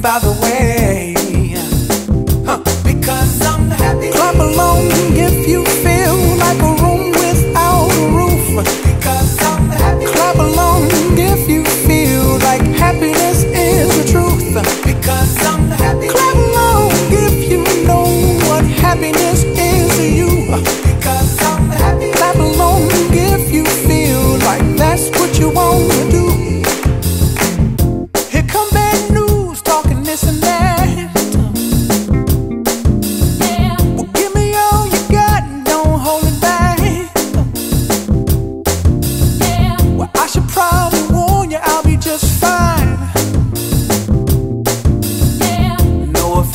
by the way.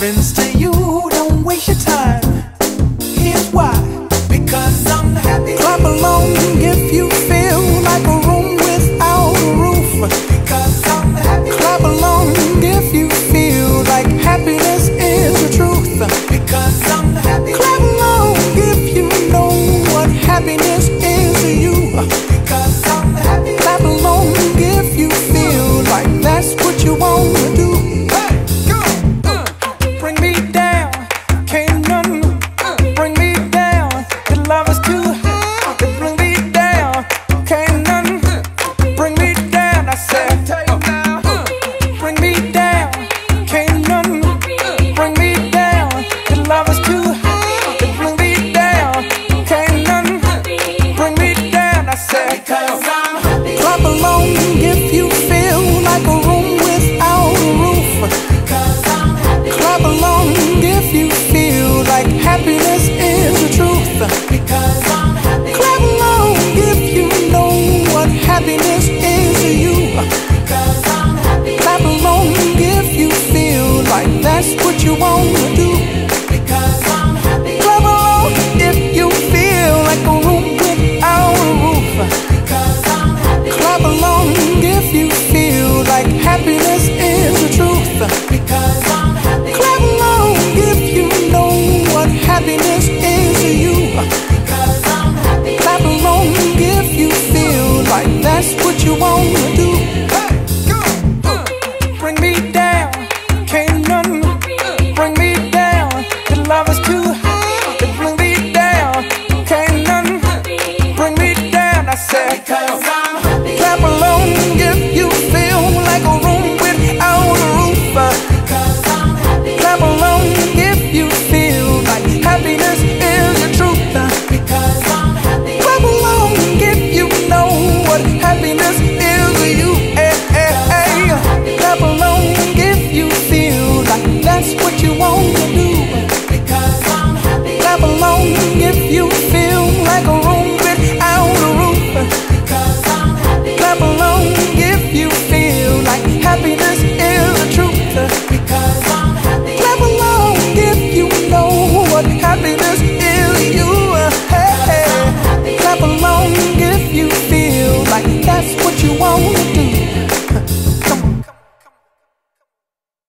happens to you.